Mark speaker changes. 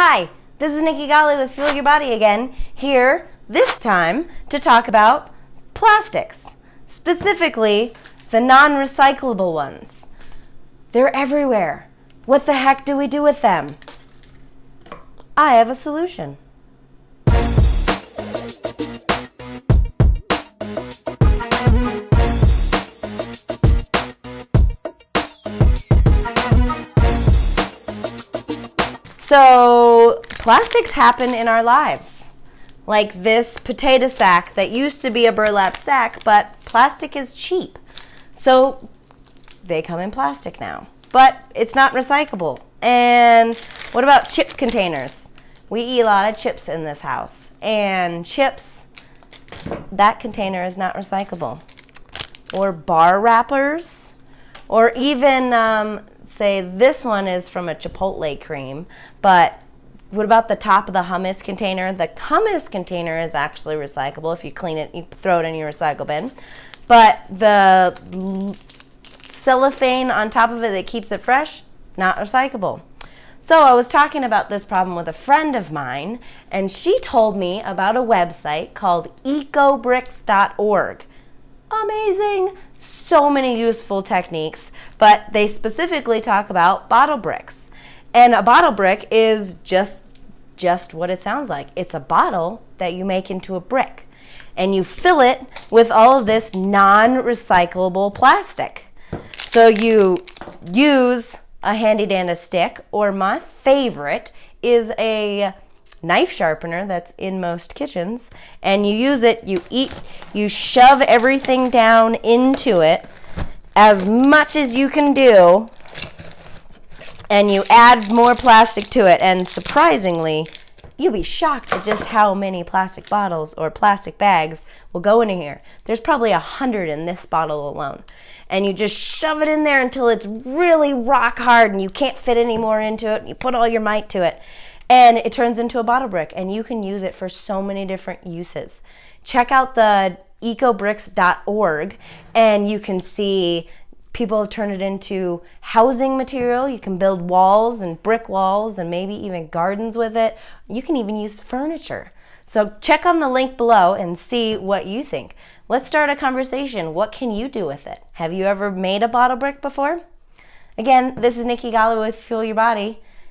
Speaker 1: Hi, this is Nikki Golly with Fuel Your Body again, here this time to talk about plastics, specifically the non recyclable ones. They're everywhere. What the heck do we do with them? I have a solution. So, plastics happen in our lives. Like this potato sack that used to be a burlap sack, but plastic is cheap. So, they come in plastic now. But it's not recyclable. And what about chip containers? We eat a lot of chips in this house. And chips, that container is not recyclable. Or bar wrappers, or even um, say this one is from a Chipotle cream, but what about the top of the hummus container? The hummus container is actually recyclable. If you clean it, you throw it in your recycle bin. But the cellophane on top of it that keeps it fresh, not recyclable. So I was talking about this problem with a friend of mine, and she told me about a website called ecobricks.org amazing. So many useful techniques, but they specifically talk about bottle bricks. And a bottle brick is just just what it sounds like. It's a bottle that you make into a brick. And you fill it with all of this non-recyclable plastic. So you use a handy dandy stick, or my favorite is a knife sharpener that's in most kitchens and you use it you eat you shove everything down into it as much as you can do and you add more plastic to it and surprisingly you'll be shocked at just how many plastic bottles or plastic bags will go into here. There's probably a hundred in this bottle alone and you just shove it in there until it's really rock hard and you can't fit any more into it and you put all your might to it and it turns into a bottle brick and you can use it for so many different uses. Check out the ecobricks.org and you can see people turn it into housing material. You can build walls and brick walls and maybe even gardens with it. You can even use furniture. So check on the link below and see what you think. Let's start a conversation. What can you do with it? Have you ever made a bottle brick before? Again, this is Nikki Golly with Fuel Your Body